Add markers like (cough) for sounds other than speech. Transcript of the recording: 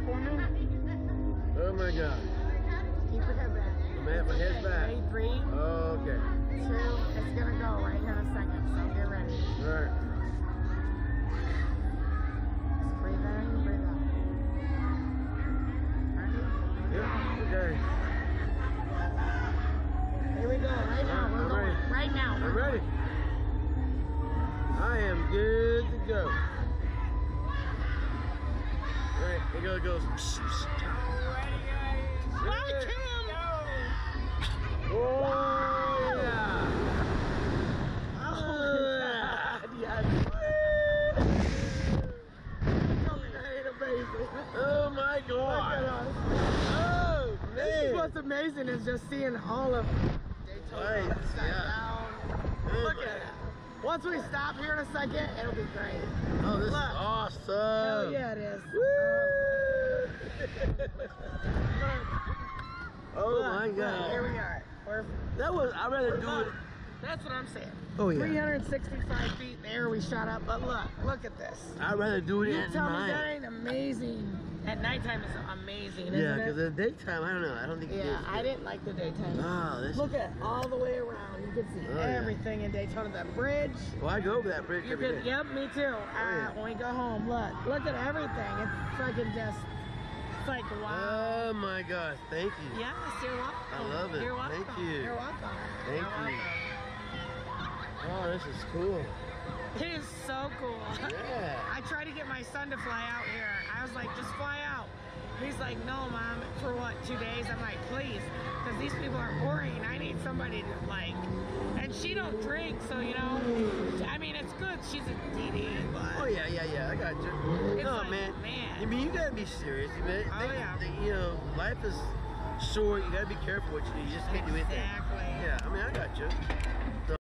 back for me. Oh my god. Keep your head back. I'm at my head's back. Ready? Three, oh, Okay. two. It's gonna go right here in a second. So get ready. Alright. Just breathe in, breathe out. Ready? Yep. Okay. Here we go. Right now. We're I'm going. ready. Right now. I'm We're ready. I am good Alright, goes. Like him. Oh (laughs) yeah. Oh, God, yes. Amazing. Oh my god. at us. Oh This is man. what's amazing is just seeing all of Daytona Right, upside yeah. down. Oh Look at that. Once we stop here in a second, it'll be great. Oh, this is awesome. Hell yeah, it is. Oh Look, my look, god. Here we are. We're, That was I'd rather do look, it. that's what I'm saying. Oh yeah. 365 feet there we shot up, but look, look at this. I'd rather do it You at tell me that ain't amazing. At nighttime is amazing, isn't Yeah, because in the daytime, I don't know. I don't think it Yeah, I didn't like the daytime. Oh, this. Look at all the way around. You can see Oh, yeah. everything in Daytona. That bridge. Well, I go over that bridge You every could, day. yep, me too. Uh, yeah. When we go home, look, look at everything. It's fucking just, it's like wow. Oh my gosh! Thank you. yes, you're welcome. I love it. You're welcome. Thank you. You're welcome. Thank You're you. welcome. Oh, this is cool. It is so cool. Yeah. (laughs) I tried to get my son to fly out here. I was like, just fly out. He's like, no, mom, for what, two days? I'm like, please, because these people are boring. I need somebody to like, and she don't drink, so you know, I mean, it's good. She's a yeah, yeah, yeah. I got you. It's no, like, man. man. I mean, you gotta be serious, man. Oh, Think- yeah. think, you know, life is short. You gotta be careful what you do. You just can't do anything. Exactly. Yeah. I mean, I got you.